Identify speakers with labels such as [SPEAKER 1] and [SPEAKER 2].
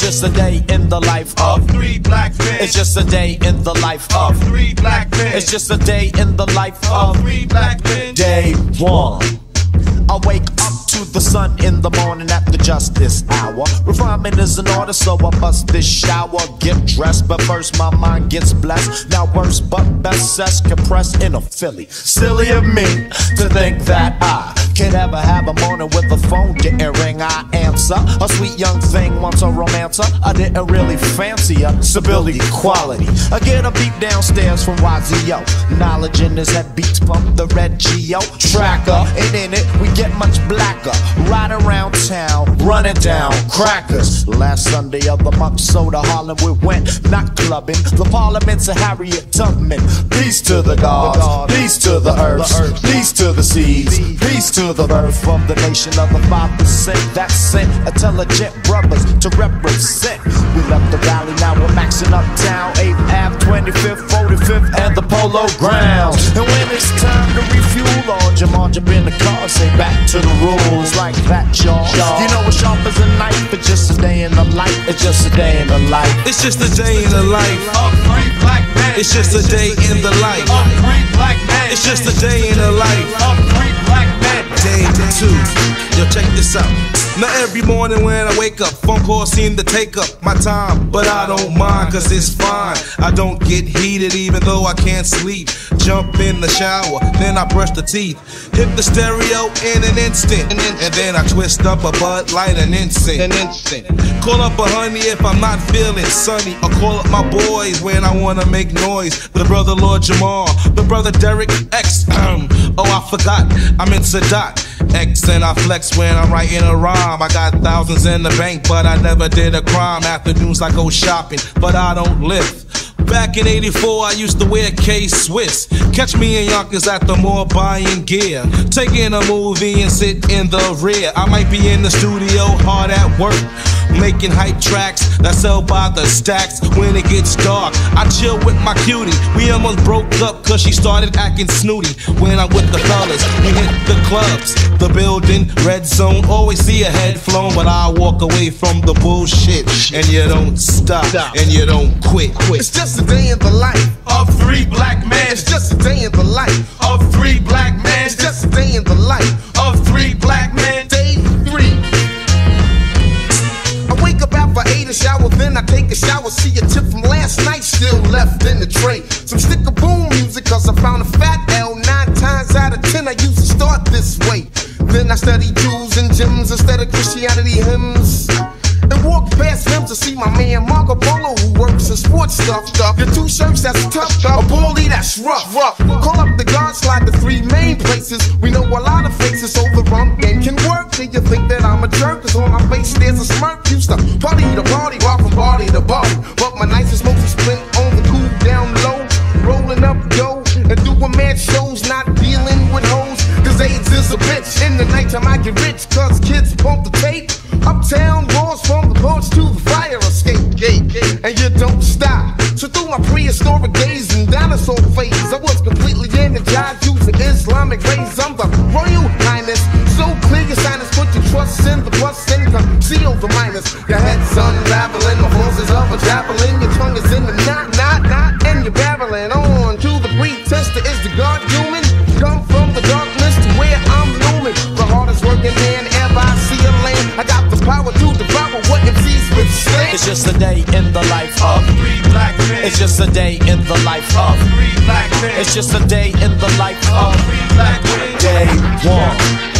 [SPEAKER 1] just a day in the life of
[SPEAKER 2] three black men.
[SPEAKER 1] It's just a day in the life of
[SPEAKER 2] three black men.
[SPEAKER 1] It's just a day in the life of
[SPEAKER 2] three black men.
[SPEAKER 1] Day one. I wake up to the sun in the morning at the justice hour. Refinement is in order, so I bust this shower, get dressed. But first, my mind gets blessed. Now, worse but best, says compressed in a Philly. Silly of me to think that I could ever have a morning with the phone didn't ring. I answer. A sweet young thing wants a romancer. I didn't really fancy her. Stability, quality. I get a beat downstairs from YZO. Knowledge in his head beats pump the red Geo tracker. And in it, we get much blacker. Ride around town, running down crackers. Last Sunday of the month, so to Harlem we went. Not clubbing. The Parliament's a Harriet Tubman. Peace to the gods, peace to the earth, peace to the seas, peace to the birth of the nation of the 5% that sent intelligent brothers to represent. We left the valley, now we're maxing uptown. 8th Ave, 25th, 45th, and the Polo Grounds. And jump in the car, say back to the rules like that, y'all. You know, it's sharp as a knife, it's just a day in the life, it's just a day in the life.
[SPEAKER 3] It's just a day in the life
[SPEAKER 2] of three black men.
[SPEAKER 3] It's just a day in the life
[SPEAKER 2] of three black men.
[SPEAKER 3] It's just a day in the life
[SPEAKER 2] of three black men.
[SPEAKER 3] Day two. Yo, check this out. Now every morning when I wake up, phone calls seem to take up my time, but I don't mind cause it's fine. I don't get heated even though I can't sleep. Jump in the shower, then I brush the teeth. Hit the stereo in an instant, and then I twist up a Bud Light an instant. An instant. Call up a honey if I'm not feeling sunny, or call up my boys when I wanna make noise. The brother Lord Jamar, the brother Derek X. oh, I forgot, I'm in Sadat. X and I flex when I'm writing a rhyme. I got thousands in the bank, but I never did a crime. Afternoons I go shopping, but I don't lift. Back in 84, I used to wear K Swiss. Catch me in Yonkers at the mall buying gear. Taking a movie and sit in the rear. I might be in the studio hard at work. Making hype tracks that sell by the stacks when it gets dark. I chill with my cutie. We almost broke up cause she started acting snooty. When I'm with the fellas, we hit the clubs, the building, red zone. Always see a head flown, but I walk away from the bullshit. And you don't stop, and you don't quit.
[SPEAKER 4] It's just a day in the life
[SPEAKER 2] of three black men.
[SPEAKER 4] It's just a day in the life a shower. See a tip from last night still left in the tray. Some sticker boom music, cause I found a fat L. Nine times out of ten, I used to start this way. Then I study Jews and Jims instead of Christianity hymns. And walk past him to see my man Marco Polo who works in sports stuff. stuff. The two shirts that's tough, a bully that's rough. rough. Call up the guard, slide the three main places. We know a lot of faces, so Nighttime I get rich, cause kids pump the tape. Uptown roars from the porch to the fire escape gate. And you don't stop. So through my prehistoric days and dinosaur phase, I was completely energized using Islamic rays. I'm the Royal Highness. So clear your sinus, put your trust in the plus and conceal the minus. Your head's unraveling, the horses of a javelin.
[SPEAKER 1] day in the life
[SPEAKER 2] of three black men.
[SPEAKER 1] It's just a day in the life
[SPEAKER 2] of three black men.
[SPEAKER 1] It's just a day in the life
[SPEAKER 2] of three black men. Day one.